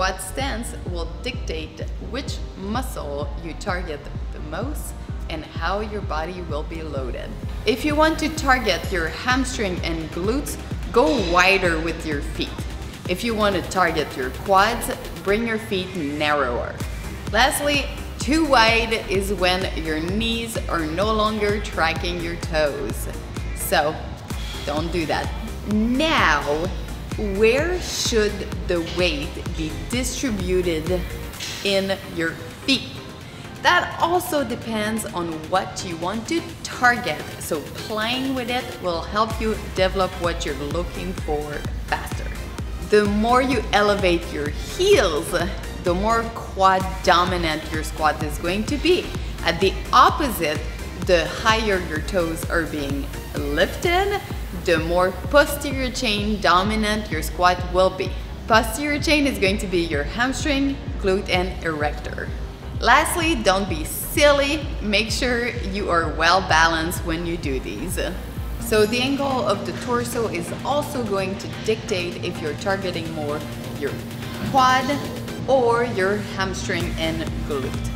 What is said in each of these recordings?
squat stance will dictate which muscle you target the most and how your body will be loaded. If you want to target your hamstring and glutes, go wider with your feet. If you want to target your quads, bring your feet narrower. Lastly, too wide is when your knees are no longer tracking your toes. So don't do that. Now, where should the weight be distributed in your feet? That also depends on what you want to target. So playing with it will help you develop what you're looking for faster. The more you elevate your heels, the more quad dominant your squat is going to be. At the opposite, the higher your toes are being lifted, the more posterior chain dominant your squat will be. Posterior chain is going to be your hamstring, glute, and erector. Lastly, don't be silly. Make sure you are well balanced when you do these. So the angle of the torso is also going to dictate if you're targeting more your quad or your hamstring and glute.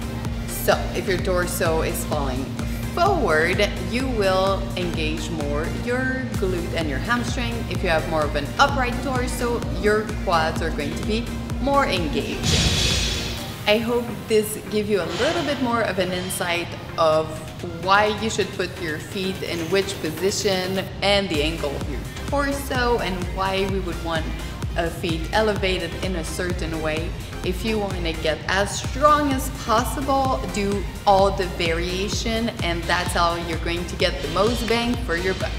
So if your torso is falling forward, you will engage more your glute and your hamstring. If you have more of an upright torso, your quads are going to be more engaged. I hope this gives you a little bit more of an insight of why you should put your feet in which position and the angle of your torso and why we would want feet elevated in a certain way. If you want to get as strong as possible, do all the variation and that's how you're going to get the most bang for your buck.